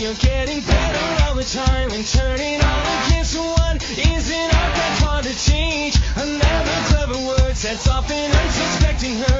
you're getting better all the time and turning all against one isn't all that hard to teach. Another clever word sets off an unsuspecting hurt,